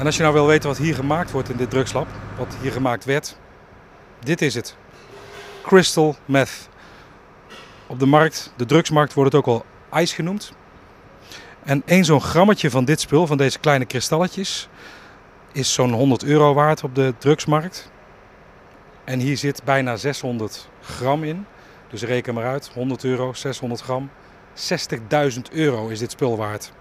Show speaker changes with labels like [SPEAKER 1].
[SPEAKER 1] En als je nou wil weten wat hier gemaakt wordt in dit drugslab, wat hier gemaakt werd, dit is het. Crystal meth. Op de markt, de drugsmarkt, wordt het ook al ijs genoemd. En één zo'n grammetje van dit spul, van deze kleine kristalletjes, is zo'n 100 euro waard op de drugsmarkt. En hier zit bijna 600 gram in. Dus reken maar uit, 100 euro, 600 gram. 60.000 euro is dit spul waard.